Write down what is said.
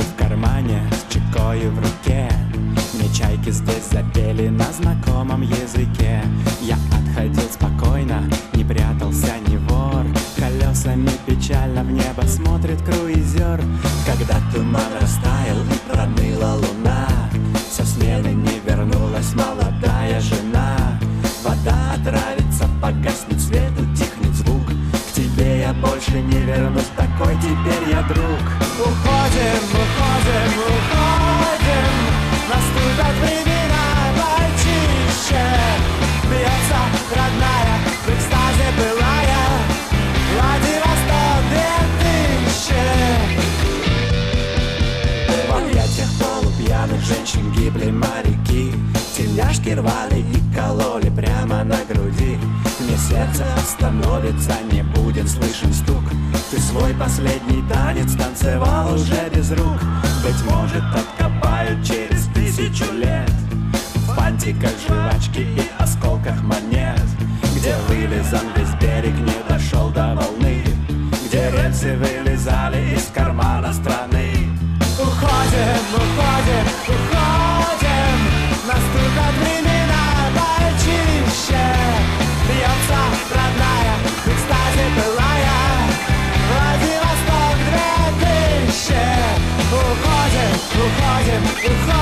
Гранатою в кармане, с чекою в руке. Мне чайки здесь запели на знакомом языке. Я отходил спокойно, не прятался ни вор. Колесами печально в небо смотрит круизер. Когда туман растаял и проныла луна Со смены не вернулась молодая жена. Вода отравится, погаснет свет, утихнет звук. К тебе я больше не вернусь, такой теперь я друг. Уходим, женщин гибли моряки. Тельняшки рвали и кололи прямо на груди. Мне сердце остановится, не будет слышен стук. Ты свой последний танец танцевал уже без рук Быть может откопают через тысячу лет В пантиках жвачки и осколках монет Где вылезан весь берег, не дошел до волны Где рельсы вылезали из 我